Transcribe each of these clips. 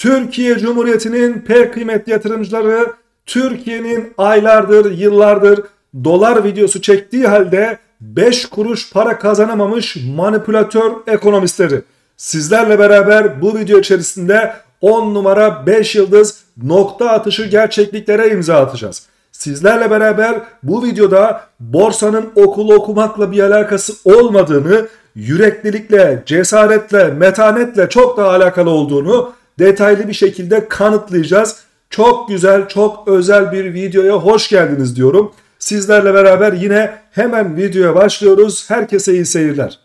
Türkiye Cumhuriyeti'nin pek kıymetli yatırımcıları Türkiye'nin aylardır, yıllardır dolar videosu çektiği halde 5 kuruş para kazanamamış manipülatör ekonomistleri. Sizlerle beraber bu video içerisinde 10 numara 5 yıldız nokta atışı gerçekliklere imza atacağız. Sizlerle beraber bu videoda borsanın okulu okumakla bir alakası olmadığını, yüreklilikle, cesaretle, metanetle çok daha alakalı olduğunu detaylı bir şekilde kanıtlayacağız. Çok güzel, çok özel bir videoya hoş geldiniz diyorum. Sizlerle beraber yine hemen videoya başlıyoruz. Herkese iyi seyirler.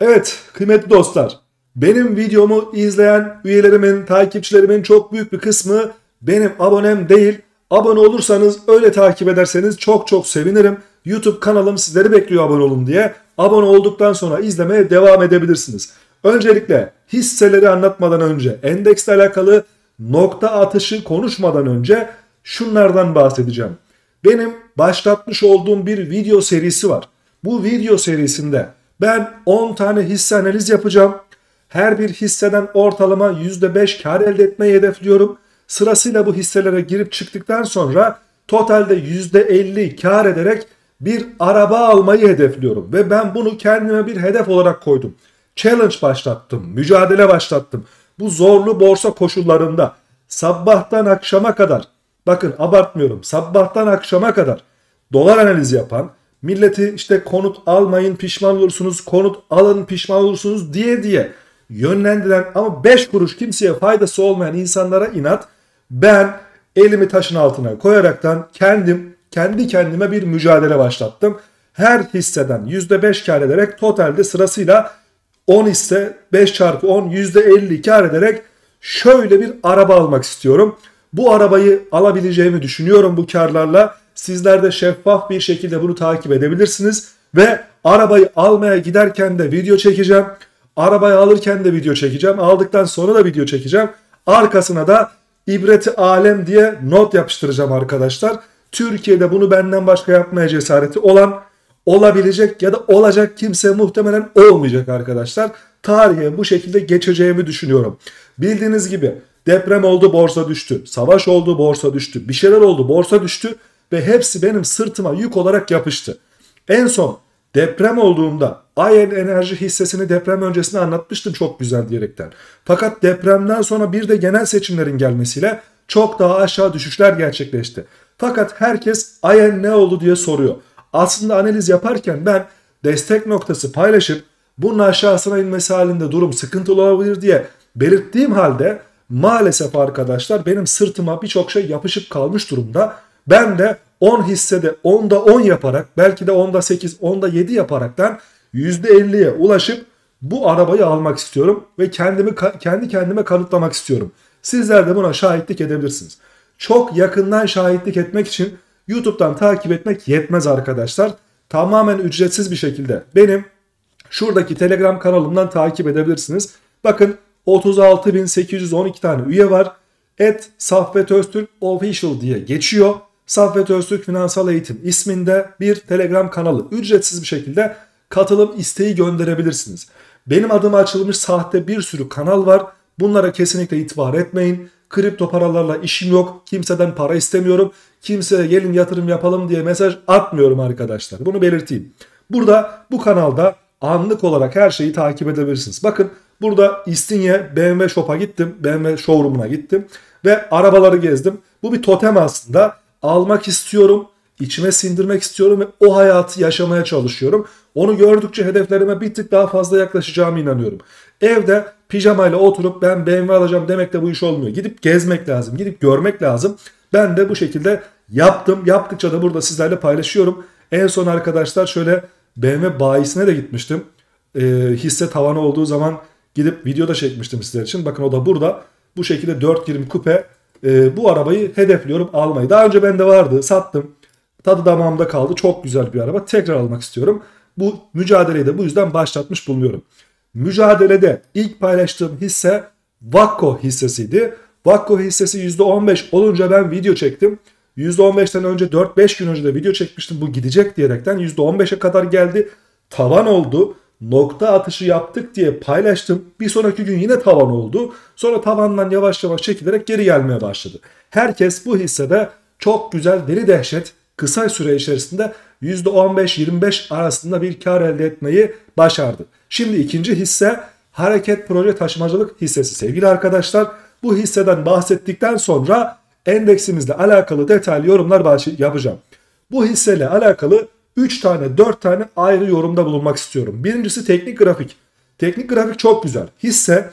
Evet kıymetli dostlar benim videomu izleyen üyelerimin, takipçilerimin çok büyük bir kısmı benim abonem değil. Abone olursanız öyle takip ederseniz çok çok sevinirim. YouTube kanalım sizleri bekliyor abone olun diye. Abone olduktan sonra izlemeye devam edebilirsiniz. Öncelikle hisseleri anlatmadan önce, endeksle alakalı nokta atışı konuşmadan önce şunlardan bahsedeceğim. Benim başlatmış olduğum bir video serisi var. Bu video serisinde ben 10 tane hisse analiz yapacağım. Her bir hisseden ortalama %5 kar elde etmeyi hedefliyorum. Sırasıyla bu hisselere girip çıktıktan sonra totalde %50 kar ederek bir araba almayı hedefliyorum. Ve ben bunu kendime bir hedef olarak koydum. Challenge başlattım, mücadele başlattım. Bu zorlu borsa koşullarında sabahtan akşama kadar, bakın abartmıyorum, sabahtan akşama kadar dolar analizi yapan, milleti işte konut almayın pişman olursunuz, konut alın pişman olursunuz diye diye yönlendiren ama 5 kuruş kimseye faydası olmayan insanlara inat ben elimi taşın altına koyaraktan kendim kendi kendime bir mücadele başlattım. Her hisseden %5 kar ederek totalde sırasıyla 10 hisse 5 çarpı 10 %50 kar ederek şöyle bir araba almak istiyorum. Bu arabayı alabileceğimi düşünüyorum bu karlarla. Sizler de şeffaf bir şekilde bunu takip edebilirsiniz. Ve arabayı almaya giderken de video çekeceğim. Arabayı alırken de video çekeceğim. Aldıktan sonra da video çekeceğim. Arkasına da ibreti alem diye not yapıştıracağım arkadaşlar. Türkiye'de bunu benden başka yapmaya cesareti olan olabilecek ya da olacak kimse muhtemelen olmayacak arkadaşlar. Tarihe bu şekilde geçeceğimi düşünüyorum. Bildiğiniz gibi deprem oldu borsa düştü. Savaş oldu borsa düştü. Bir şeyler oldu borsa düştü ve hepsi benim sırtıma yük olarak yapıştı. En son deprem olduğunda Ayen Enerji hissesini deprem öncesinde anlatmıştım çok güzel diyerekten. Fakat depremden sonra bir de genel seçimlerin gelmesiyle çok daha aşağı düşüşler gerçekleşti. Fakat herkes Ayen ne oldu diye soruyor. Aslında analiz yaparken ben destek noktası paylaşıp bunun aşağısına inmesi halinde durum sıkıntılı olabilir diye belirttiğim halde maalesef arkadaşlar benim sırtıma birçok şey yapışıp kalmış durumda. Ben de 10 hissede 10'da 10 yaparak belki de 10'da 8, 10'da 7 yaparaktan %50'ye ulaşıp bu arabayı almak istiyorum ve kendimi kendi kendime kanıtlamak istiyorum. Sizler de buna şahitlik edebilirsiniz. Çok yakından şahitlik etmek için YouTube'dan takip etmek yetmez arkadaşlar. Tamamen ücretsiz bir şekilde benim şuradaki Telegram kanalımdan takip edebilirsiniz. Bakın 36.812 tane üye var. Et Saffet Öztürk Official diye geçiyor. Saffet Öztürk Finansal Eğitim isminde bir Telegram kanalı. Ücretsiz bir şekilde katılım isteği gönderebilirsiniz. Benim adıma açılmış sahte bir sürü kanal var. Bunlara kesinlikle itibar etmeyin. Kripto paralarla işim yok. Kimseden para istemiyorum. Kimseye gelin yatırım yapalım diye mesaj atmıyorum arkadaşlar. Bunu belirteyim. Burada bu kanalda anlık olarak her şeyi takip edebilirsiniz. Bakın burada İstinye BMW Shop'a gittim. BMW showroom'una gittim. Ve arabaları gezdim. Bu bir totem aslında. Almak istiyorum. İçime sindirmek istiyorum ve o hayatı yaşamaya çalışıyorum. Onu gördükçe hedeflerime bir tık daha fazla yaklaşacağımı inanıyorum. Evde pijamayla oturup ben BMW alacağım demek de bu iş olmuyor. Gidip gezmek lazım, gidip görmek lazım. Ben de bu şekilde yaptım. Yaptıkça da burada sizlerle paylaşıyorum. En son arkadaşlar şöyle BMW bayisine de gitmiştim. E, hisse tavanı olduğu zaman gidip video da çekmiştim sizler için. Bakın o da burada. Bu şekilde 420 kupe e, bu arabayı hedefliyorum almayı. Daha önce bende vardı sattım. Tadı damağımda kaldı. Çok güzel bir araba. Tekrar almak istiyorum. Bu mücadeleyi de bu yüzden başlatmış bulunuyorum. Mücadelede ilk paylaştığım hisse Vakko hissesiydi. Vakko hissesi %15 olunca ben video çektim. %15'ten önce 4-5 gün önce de video çekmiştim bu gidecek diyerekten %15'e kadar geldi. Tavan oldu. Nokta atışı yaptık diye paylaştım. Bir sonraki gün yine tavan oldu. Sonra tavandan yavaş yavaş çekilerek geri gelmeye başladı. Herkes bu hissede çok güzel deli dehşet kısa süre içerisinde %15-25 arasında bir kar elde etmeyi başardı. Şimdi ikinci hisse hareket proje taşımacılık hissesi sevgili arkadaşlar. Bu hisseden bahsettikten sonra endeksimizle alakalı detaylı yorumlar yapacağım. Bu hisseyle alakalı 3 tane 4 tane ayrı yorumda bulunmak istiyorum. Birincisi teknik grafik. Teknik grafik çok güzel. Hisse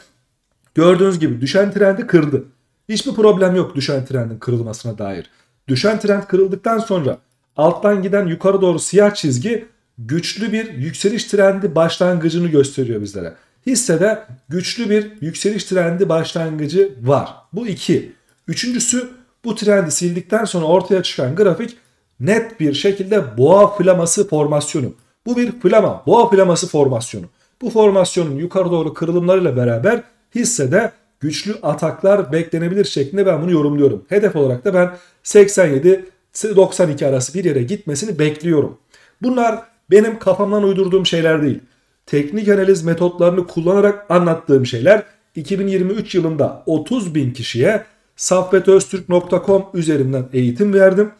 gördüğünüz gibi düşen trendi kırdı. Hiçbir problem yok düşen trendin kırılmasına dair. Düşen trend kırıldıktan sonra alttan giden yukarı doğru siyah çizgi güçlü bir yükseliş trendi başlangıcını gösteriyor bizlere. Hissede güçlü bir yükseliş trendi başlangıcı var. Bu iki. Üçüncüsü bu trendi sildikten sonra ortaya çıkan grafik net bir şekilde boğa flaması formasyonu. Bu bir flama, boğa flaması formasyonu. Bu formasyonun yukarı doğru kırılımlarıyla beraber hissede güçlü ataklar beklenebilir şeklinde ben bunu yorumluyorum. Hedef olarak da ben 87-92 arası bir yere gitmesini bekliyorum. Bunlar benim kafamdan uydurduğum şeyler değil. Teknik analiz metotlarını kullanarak anlattığım şeyler 2023 yılında 30 bin kişiye saffetöztürk.com üzerinden eğitim verdim.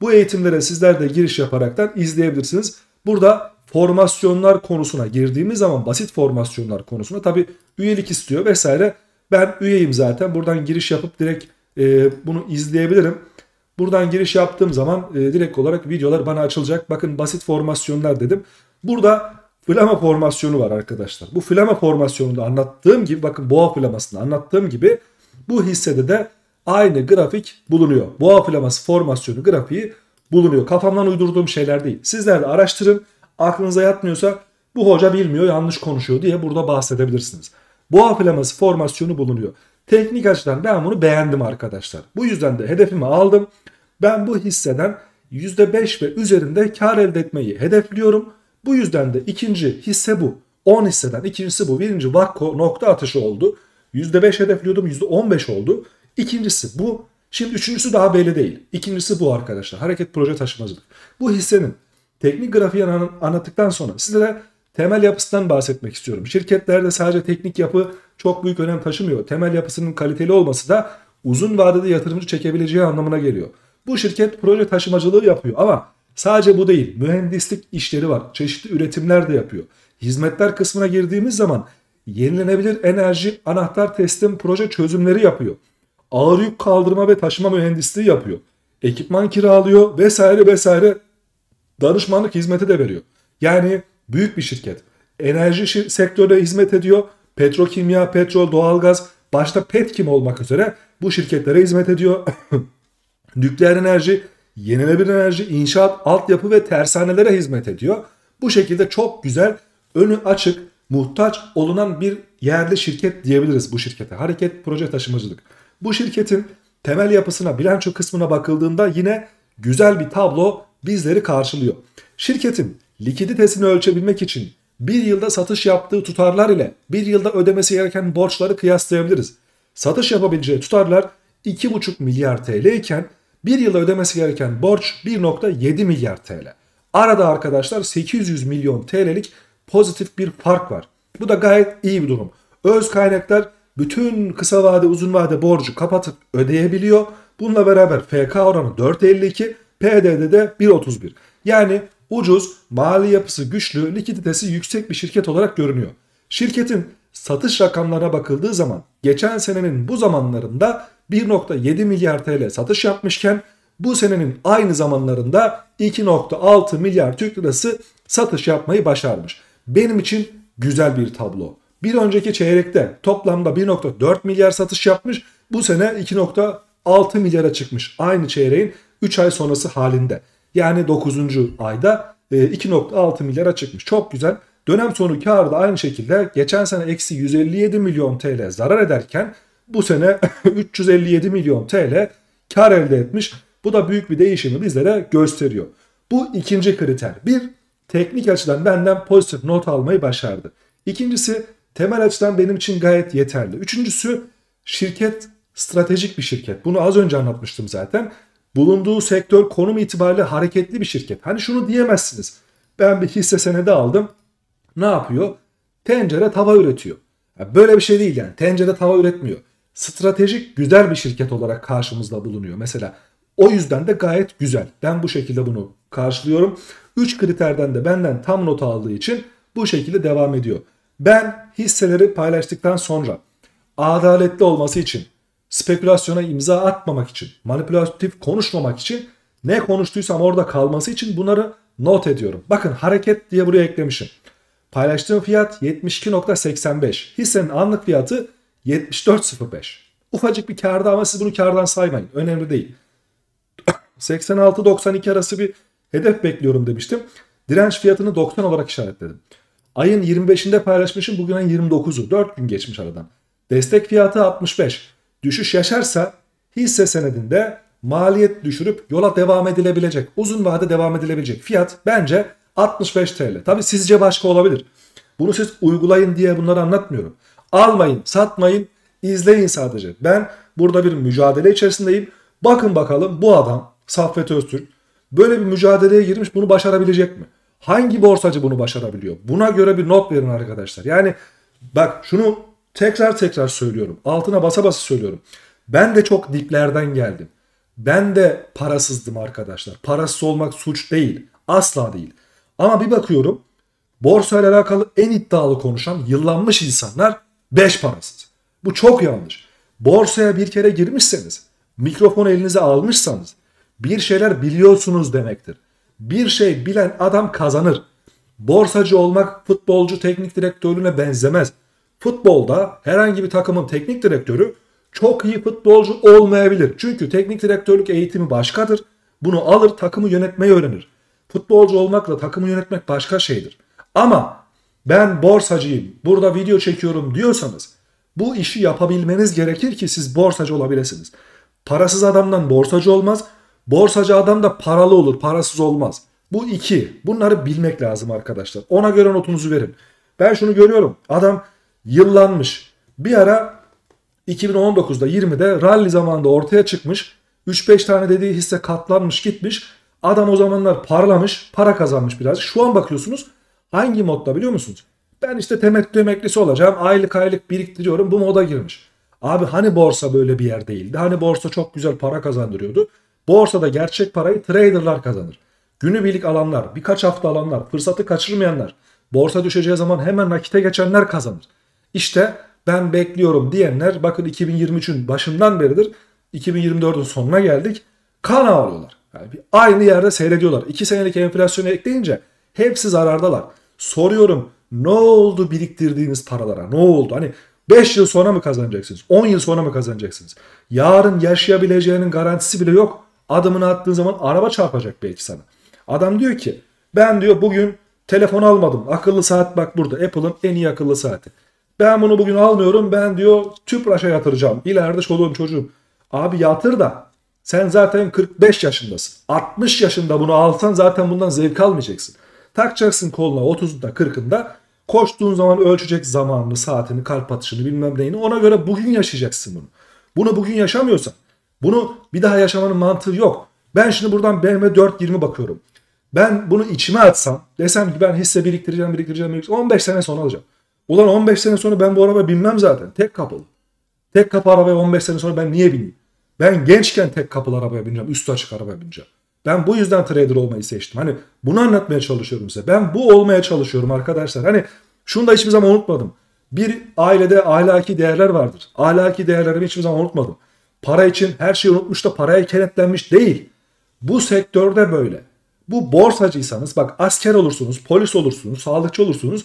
Bu eğitimlere sizler de giriş yaparaktan izleyebilirsiniz. Burada formasyonlar konusuna girdiğimiz zaman basit formasyonlar konusuna tabi üyelik istiyor vesaire. Ben üyeyim zaten buradan giriş yapıp direkt e, bunu izleyebilirim. Buradan giriş yaptığım zaman e, direkt olarak videolar bana açılacak. Bakın basit formasyonlar dedim. Burada flama formasyonu var arkadaşlar. Bu flama formasyonunda anlattığım gibi bakın boğa flamasında anlattığım gibi bu hissede de aynı grafik bulunuyor. Boğa flaması formasyonu grafiği bulunuyor. Kafamdan uydurduğum şeyler değil. Sizler de araştırın. Aklınıza yatmıyorsa bu hoca bilmiyor yanlış konuşuyor diye burada bahsedebilirsiniz. Boğa flaması formasyonu bulunuyor. Teknik açıdan ben bunu beğendim arkadaşlar. Bu yüzden de hedefimi aldım. Ben bu hisseden %5 ve üzerinde kar elde etmeyi hedefliyorum. Bu yüzden de ikinci hisse bu. 10 hisseden ikincisi bu. Birinci Vakko nokta atışı oldu. %5 hedefliyordum %15 oldu. İkincisi bu. Şimdi üçüncüsü daha belli değil. İkincisi bu arkadaşlar. Hareket proje taşımacılık. Bu hissenin teknik grafiği anlattıktan sonra sizlere temel yapısından bahsetmek istiyorum. Şirketlerde sadece teknik yapı çok büyük önem taşımıyor. Temel yapısının kaliteli olması da uzun vadede yatırımcı çekebileceği anlamına geliyor. Bu şirket proje taşımacılığı yapıyor ama sadece bu değil. Mühendislik işleri var. Çeşitli üretimler de yapıyor. Hizmetler kısmına girdiğimiz zaman yenilenebilir enerji anahtar teslim proje çözümleri yapıyor ağır yük kaldırma ve taşıma mühendisliği yapıyor. Ekipman kiralıyor vesaire vesaire danışmanlık hizmeti de veriyor. Yani büyük bir şirket. Enerji sektörüne hizmet ediyor. Petrokimya, petrol, doğalgaz başta Petkim olmak üzere bu şirketlere hizmet ediyor. Nükleer enerji, yenilenebilir enerji, inşaat, altyapı ve tersanelere hizmet ediyor. Bu şekilde çok güzel, önü açık, muhtaç olunan bir yerli şirket diyebiliriz bu şirkete. Hareket proje taşımacılık. Bu şirketin temel yapısına, bilanço kısmına bakıldığında yine güzel bir tablo bizleri karşılıyor. Şirketin likiditesini ölçebilmek için bir yılda satış yaptığı tutarlar ile bir yılda ödemesi gereken borçları kıyaslayabiliriz. Satış yapabileceği tutarlar 2,5 milyar TL iken bir yılda ödemesi gereken borç 1.7 milyar TL. Arada arkadaşlar 800 milyon TL'lik pozitif bir fark var. Bu da gayet iyi bir durum. Öz kaynaklar bütün kısa vade uzun vade borcu kapatıp ödeyebiliyor. Bununla beraber FK oranı 4.52, PDD de 1.31. Yani ucuz, mali yapısı güçlü, likiditesi yüksek bir şirket olarak görünüyor. Şirketin satış rakamlarına bakıldığı zaman geçen senenin bu zamanlarında 1.7 milyar TL satış yapmışken bu senenin aynı zamanlarında 2.6 milyar Türk lirası satış yapmayı başarmış. Benim için güzel bir tablo. Bir önceki çeyrekte toplamda 1.4 milyar satış yapmış. Bu sene 2.6 milyara çıkmış. Aynı çeyreğin 3 ay sonrası halinde. Yani 9. ayda 2.6 e, milyara çıkmış. Çok güzel. Dönem sonu karı da aynı şekilde geçen sene eksi 157 milyon TL zarar ederken bu sene 357 milyon TL kar elde etmiş. Bu da büyük bir değişimi bizlere gösteriyor. Bu ikinci kriter. Bir, teknik açıdan benden pozitif not almayı başardı. İkincisi temel açıdan benim için gayet yeterli. Üçüncüsü şirket stratejik bir şirket. Bunu az önce anlatmıştım zaten. Bulunduğu sektör konum itibariyle hareketli bir şirket. Hani şunu diyemezsiniz. Ben bir hisse senedi aldım. Ne yapıyor? Tencere tava üretiyor. böyle bir şey değil yani. Tencere tava üretmiyor. Stratejik güzel bir şirket olarak karşımızda bulunuyor. Mesela o yüzden de gayet güzel. Ben bu şekilde bunu karşılıyorum. 3 kriterden de benden tam not aldığı için bu şekilde devam ediyor. Ben hisseleri paylaştıktan sonra adaletli olması için, spekülasyona imza atmamak için, manipülatif konuşmamak için ne konuştuysam orada kalması için bunları not ediyorum. Bakın hareket diye buraya eklemişim. Paylaştığım fiyat 72.85. Hissenin anlık fiyatı 74.05. Ufacık bir karda ama siz bunu kardan saymayın. Önemli değil. 86-92 arası bir hedef bekliyorum demiştim. Direnç fiyatını 90 olarak işaretledim. Ayın 25'inde paylaşmışım bugün ayın 29'u. 4 gün geçmiş aradan. Destek fiyatı 65. Düşüş yaşarsa hisse senedinde maliyet düşürüp yola devam edilebilecek, uzun vade devam edilebilecek fiyat bence 65 TL. Tabi sizce başka olabilir. Bunu siz uygulayın diye bunları anlatmıyorum. Almayın, satmayın, izleyin sadece. Ben burada bir mücadele içerisindeyim. Bakın bakalım bu adam Saffet Öztürk böyle bir mücadeleye girmiş bunu başarabilecek mi? Hangi borsacı bunu başarabiliyor? Buna göre bir not verin arkadaşlar. Yani bak şunu tekrar tekrar söylüyorum. Altına basa basa söylüyorum. Ben de çok diplerden geldim. Ben de parasızdım arkadaşlar. Parasız olmak suç değil. Asla değil. Ama bir bakıyorum borsa ile alakalı en iddialı konuşan yıllanmış insanlar 5 parasız. Bu çok yanlış. Borsaya bir kere girmişseniz, mikrofonu elinize almışsanız bir şeyler biliyorsunuz demektir. Bir şey bilen adam kazanır. Borsacı olmak futbolcu teknik direktörüne benzemez. Futbolda herhangi bir takımın teknik direktörü çok iyi futbolcu olmayabilir. Çünkü teknik direktörlük eğitimi başkadır. Bunu alır takımı yönetmeyi öğrenir. Futbolcu olmakla takımı yönetmek başka şeydir. Ama ben borsacıyım, burada video çekiyorum diyorsanız bu işi yapabilmeniz gerekir ki siz borsacı olabilirsiniz. Parasız adamdan borsacı olmaz. Borsacı adam da paralı olur, parasız olmaz. Bu iki. Bunları bilmek lazım arkadaşlar. Ona göre notunuzu verin. Ben şunu görüyorum. Adam yıllanmış. Bir ara 2019'da 20'de rally zamanında ortaya çıkmış. 3-5 tane dediği hisse katlanmış gitmiş. Adam o zamanlar parlamış, para kazanmış biraz. Şu an bakıyorsunuz hangi modda biliyor musunuz? Ben işte temettü emeklisi olacağım. Aylık aylık biriktiriyorum. Bu moda girmiş. Abi hani borsa böyle bir yer değildi? Hani borsa çok güzel para kazandırıyordu? Borsada gerçek parayı traderlar kazanır. Günübirlik alanlar, birkaç hafta alanlar, fırsatı kaçırmayanlar, borsa düşeceği zaman hemen nakite geçenler kazanır. İşte ben bekliyorum diyenler bakın 2023'ün başından beridir 2024'ün sonuna geldik. Kan ağlıyorlar. Yani aynı yerde seyrediyorlar. 2 senelik enflasyonu ekleyince hepsi zarardalar. Soruyorum ne oldu biriktirdiğiniz paralara? Ne oldu? Hani 5 yıl sonra mı kazanacaksınız? 10 yıl sonra mı kazanacaksınız? Yarın yaşayabileceğinin garantisi bile yok. Adımını attığın zaman araba çarpacak belki sana. Adam diyor ki ben diyor bugün telefon almadım. Akıllı saat bak burada. Apple'ın en iyi akıllı saati. Ben bunu bugün almıyorum. Ben diyor tüpraşa yatıracağım. İleride çoluğum çocuğum. Abi yatır da sen zaten 45 yaşındasın. 60 yaşında bunu alsan zaten bundan zevk almayacaksın. Takacaksın koluna 30'da 40'ında. Koştuğun zaman ölçecek zamanını, saatini, kalp atışını bilmem neyini. Ona göre bugün yaşayacaksın bunu. Bunu bugün yaşamıyorsan bunu bir daha yaşamanın mantığı yok. Ben şimdi buradan BMW 420 bakıyorum. Ben bunu içime atsam desem ki ben hisse biriktireceğim biriktireceğim, biriktireceğim 15 sene sonra alacağım. Ulan 15 sene sonra ben bu araba binmem zaten. Tek kapılı. Tek kapı arabaya 15 sene sonra ben niye bineyim? Ben gençken tek kapılı arabaya bineceğim. Üstü açık arabaya bineceğim. Ben bu yüzden trader olmayı seçtim. Hani bunu anlatmaya çalışıyorum size. Ben bu olmaya çalışıyorum arkadaşlar. Hani şunu da hiçbir zaman unutmadım. Bir ailede ahlaki değerler vardır. Ahlaki değerlerimi hiçbir zaman unutmadım. Para için her şeyi unutmuş da paraya kenetlenmiş değil. Bu sektörde böyle. Bu borsacıysanız bak asker olursunuz, polis olursunuz, sağlıkçı olursunuz.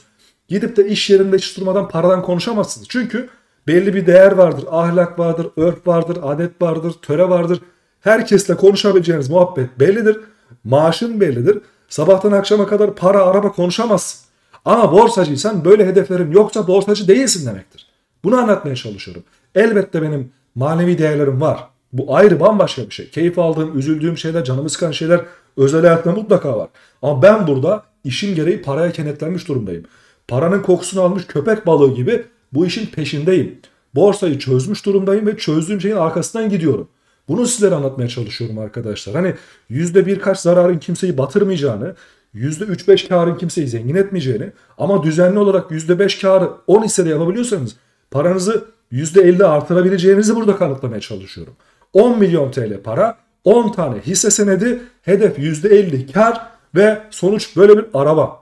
Gidip de iş yerinde hiç durmadan paradan konuşamazsınız. Çünkü belli bir değer vardır, ahlak vardır, örf vardır, adet vardır, töre vardır. Herkesle konuşabileceğiniz muhabbet bellidir. Maaşın bellidir. Sabahtan akşama kadar para, araba konuşamazsın. Ama borsacıysan böyle hedeflerin yoksa borsacı değilsin demektir. Bunu anlatmaya çalışıyorum. Elbette benim manevi değerlerim var. Bu ayrı bambaşka bir şey. Keyif aldığım, üzüldüğüm şeyler, canımı sıkan şeyler özel hayatımda mutlaka var. Ama ben burada işim gereği paraya kenetlenmiş durumdayım. Paranın kokusunu almış köpek balığı gibi bu işin peşindeyim. Borsayı çözmüş durumdayım ve çözdüğüm şeyin arkasından gidiyorum. Bunu sizlere anlatmaya çalışıyorum arkadaşlar. Hani yüzde birkaç zararın kimseyi batırmayacağını, yüzde üç beş karın kimseyi zengin etmeyeceğini ama düzenli olarak yüzde beş karı 10 hissede yapabiliyorsanız paranızı yüzde elli artırabileceğinizi burada kanıtlamaya çalışıyorum. 10 milyon TL para, 10 tane hisse senedi, hedef yüzde elli kar ve sonuç böyle bir araba.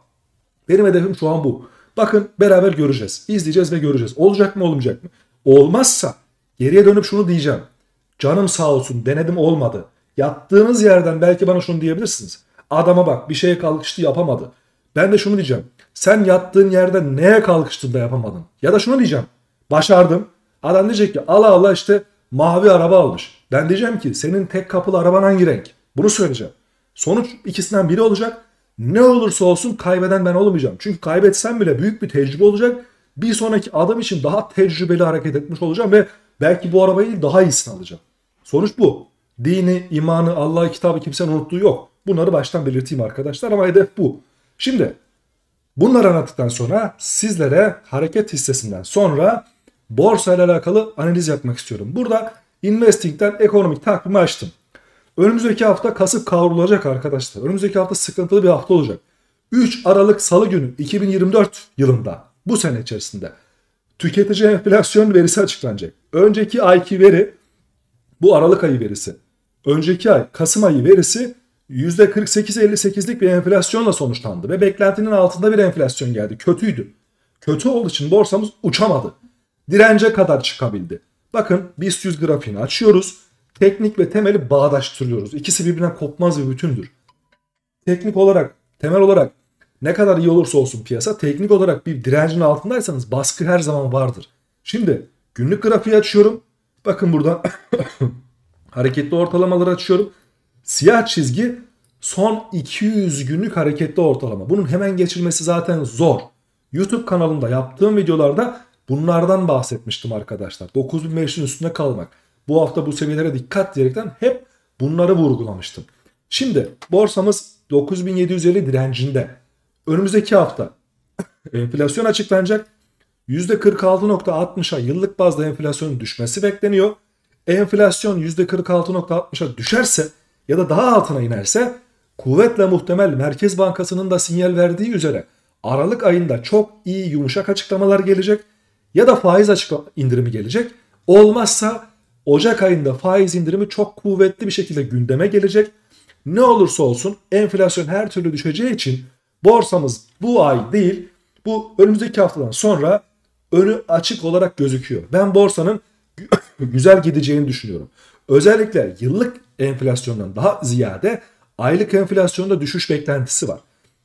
Benim hedefim şu an bu. Bakın beraber göreceğiz. İzleyeceğiz ve göreceğiz. Olacak mı olmayacak mı? Olmazsa geriye dönüp şunu diyeceğim. Canım sağ olsun denedim olmadı. Yattığınız yerden belki bana şunu diyebilirsiniz. Adama bak bir şeye kalkıştı yapamadı. Ben de şunu diyeceğim. Sen yattığın yerden neye kalkıştın da yapamadın? Ya da şunu diyeceğim. Başardım. Adam diyecek ki Allah Allah işte mavi araba almış. Ben diyeceğim ki senin tek kapılı araban hangi renk? Bunu söyleyeceğim. Sonuç ikisinden biri olacak. Ne olursa olsun kaybeden ben olmayacağım. Çünkü kaybetsem bile büyük bir tecrübe olacak. Bir sonraki adam için daha tecrübeli hareket etmiş olacağım ve belki bu arabayı daha iyisini alacağım. Sonuç bu. Dini, imanı, Allah kitabı kimsenin unuttuğu yok. Bunları baştan belirteyim arkadaşlar ama hedef bu. Şimdi bunları anlattıktan sonra sizlere hareket hissesinden sonra borsa ile alakalı analiz yapmak istiyorum. Burada Investing'den ekonomik takvimi açtım. Önümüzdeki hafta kasıp kavrulacak arkadaşlar. Önümüzdeki hafta sıkıntılı bir hafta olacak. 3 Aralık Salı günü 2024 yılında bu sene içerisinde tüketici enflasyon verisi açıklanacak. Önceki ayki veri bu Aralık ayı verisi. Önceki ay Kasım ayı verisi %48-58'lik bir enflasyonla sonuçlandı ve beklentinin altında bir enflasyon geldi. Kötüydü. Kötü olduğu için borsamız uçamadı. Dirence kadar çıkabildi. Bakın BIST 100 grafiğini açıyoruz. Teknik ve temeli bağdaştırıyoruz. İkisi birbirinden kopmaz bir bütündür. Teknik olarak, temel olarak ne kadar iyi olursa olsun piyasa teknik olarak bir direncin altındaysanız baskı her zaman vardır. Şimdi günlük grafiği açıyorum. Bakın buradan hareketli ortalamaları açıyorum. Siyah çizgi son 200 günlük hareketli ortalama. Bunun hemen geçilmesi zaten zor. YouTube kanalında yaptığım videolarda bunlardan bahsetmiştim arkadaşlar. 9500'ün üstünde kalmak. Bu hafta bu seviyelere dikkat diyerekten hep bunları vurgulamıştım. Şimdi borsamız 9750 direncinde. Önümüzdeki hafta enflasyon açıklanacak. %46.60'a yıllık bazda enflasyonun düşmesi bekleniyor. Enflasyon %46.60'a düşerse ya da daha altına inerse kuvvetle muhtemel Merkez Bankası'nın da sinyal verdiği üzere Aralık ayında çok iyi yumuşak açıklamalar gelecek ya da faiz açıklama indirimi gelecek. Olmazsa Ocak ayında faiz indirimi çok kuvvetli bir şekilde gündeme gelecek. Ne olursa olsun enflasyon her türlü düşeceği için borsamız bu ay değil bu önümüzdeki haftadan sonra önü açık olarak gözüküyor. Ben borsanın güzel gideceğini düşünüyorum. Özellikle yıllık enflasyondan daha ziyade aylık enflasyonda düşüş beklentisi var.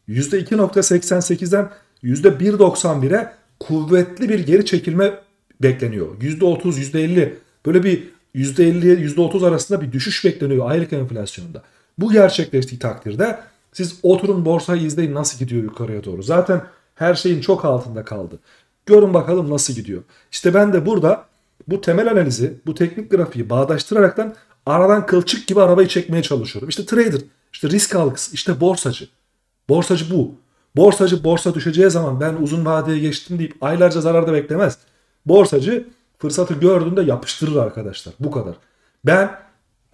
%2.88'den %1.91'e kuvvetli bir geri çekilme bekleniyor. %30, %50 böyle bir %50'ye %30 arasında bir düşüş bekleniyor aylık enflasyonda. Bu gerçekleştiği takdirde siz oturun borsayı izleyin nasıl gidiyor yukarıya doğru. Zaten her şeyin çok altında kaldı. Görün bakalım nasıl gidiyor. İşte ben de burada bu temel analizi, bu teknik grafiği bağdaştıraraktan aradan kılçık gibi arabayı çekmeye çalışıyorum. İşte trader, işte risk algısı, işte borsacı. Borsacı bu. Borsacı borsa düşeceği zaman ben uzun vadeye geçtim deyip aylarca zararda beklemez. Borsacı fırsatı gördüğünde yapıştırır arkadaşlar. Bu kadar. Ben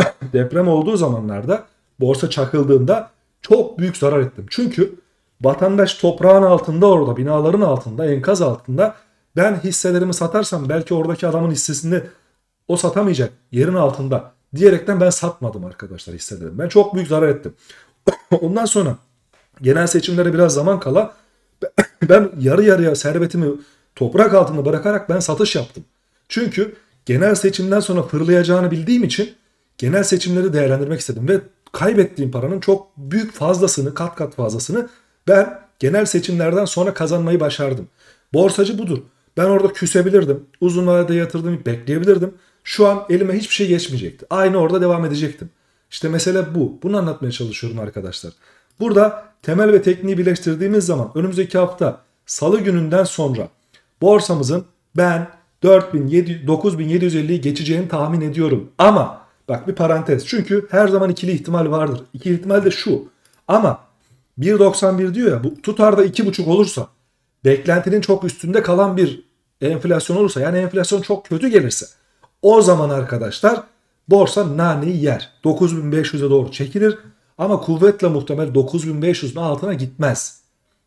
deprem olduğu zamanlarda borsa çakıldığında çok büyük zarar ettim. Çünkü vatandaş toprağın altında orada binaların altında enkaz altında ben hisselerimi satarsam belki oradaki adamın hissesini o satamayacak yerin altında diyerekten ben satmadım arkadaşlar hisselerimi. Ben çok büyük zarar ettim. Ondan sonra genel seçimlere biraz zaman kala ben yarı yarıya servetimi toprak altında bırakarak ben satış yaptım. Çünkü genel seçimden sonra fırlayacağını bildiğim için genel seçimleri değerlendirmek istedim ve kaybettiğim paranın çok büyük fazlasını, kat kat fazlasını ben genel seçimlerden sonra kazanmayı başardım. Borsacı budur. Ben orada küsebilirdim. Uzun vadede yatırdığımı bekleyebilirdim. Şu an elime hiçbir şey geçmeyecekti. Aynı orada devam edecektim. İşte mesele bu. Bunu anlatmaya çalışıyorum arkadaşlar. Burada temel ve tekniği birleştirdiğimiz zaman önümüzdeki hafta salı gününden sonra borsamızın ben 9750'yi geçeceğini tahmin ediyorum. Ama bak bir parantez. Çünkü her zaman ikili ihtimal vardır. İki ihtimal de şu. Ama 1.91 diyor ya bu tutarda 2.5 olursa beklentinin çok üstünde kalan bir enflasyon olursa yani enflasyon çok kötü gelirse o zaman arkadaşlar borsa naneyi yer. 9500'e doğru çekilir ama kuvvetle muhtemel 9500'ün altına gitmez.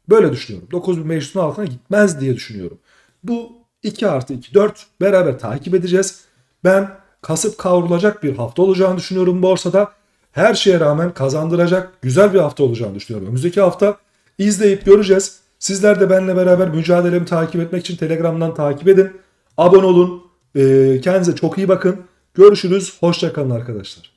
Böyle düşünüyorum. 9500'ün altına gitmez diye düşünüyorum. Bu 2 artı 2 4 beraber takip edeceğiz. Ben kasıp kavrulacak bir hafta olacağını düşünüyorum borsada. Her şeye rağmen kazandıracak güzel bir hafta olacağını düşünüyorum. Önümüzdeki hafta izleyip göreceğiz. Sizler de benimle beraber mücadelemi takip etmek için Telegram'dan takip edin. Abone olun. Ee, kendinize çok iyi bakın. Görüşürüz. Hoşçakalın arkadaşlar.